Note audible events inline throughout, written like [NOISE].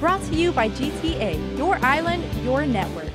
Brought to you by GTA, your island, your network.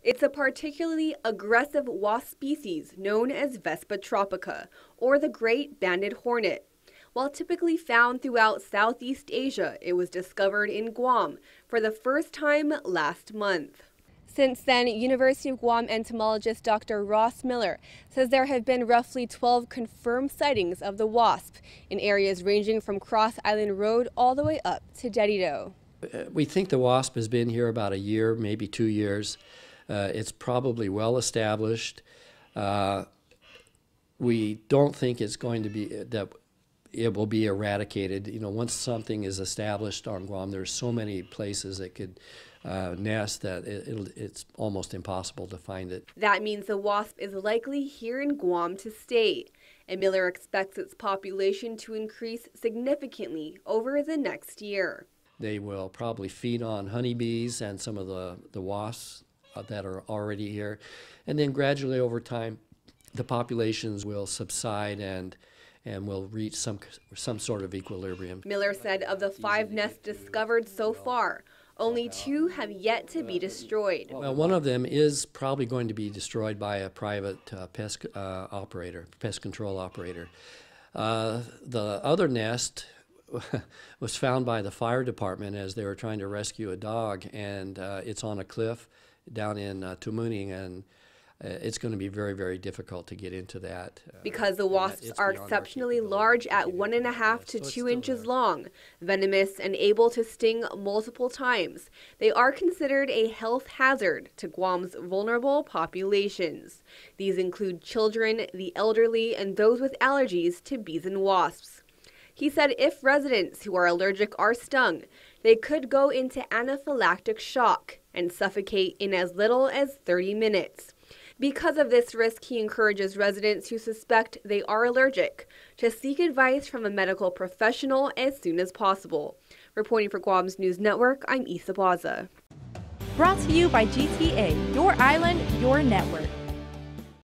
It's a particularly aggressive wasp species known as Vespa tropica, or the great banded hornet. While typically found throughout Southeast Asia, it was discovered in Guam for the first time last month. Since then, University of Guam entomologist Dr. Ross Miller says there have been roughly 12 confirmed sightings of the wasp in areas ranging from Cross Island Road all the way up to Dededo. Uh, we think the wasp has been here about a year, maybe two years. Uh, it's probably well established. Uh, we don't think it's going to be that it will be eradicated. You know, once something is established on Guam, there's so many places that could uh, nest that it, it's almost impossible to find it. That means the wasp is likely here in Guam to stay, and Miller expects its population to increase significantly over the next year. They will probably feed on honeybees and some of the, the wasps uh, that are already here. And then gradually over time, the populations will subside and and will reach some some sort of equilibrium. Miller said of the five nests discovered so far, only two have yet to be destroyed. Well, one of them is probably going to be destroyed by a private uh, pest uh, operator, pest control operator. Uh, the other nest [LAUGHS] was found by the fire department as they were trying to rescue a dog, and uh, it's on a cliff down in uh, Tamuning, and it's going to be very, very difficult to get into that. Uh, because the wasps are exceptionally large at one and a half to two inches long, venomous and able to sting multiple times. They are considered a health hazard to Guam's vulnerable populations. These include children, the elderly, and those with allergies to bees and wasps. He said if residents who are allergic are stung, they could go into anaphylactic shock and suffocate in as little as 30 minutes. Because of this risk, he encourages residents who suspect they are allergic to seek advice from a medical professional as soon as possible. Reporting for Guam's News Network, I'm Isa Baza. Brought to you by GTA, your island, your network.